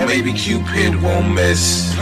Or maybe Cupid won't miss.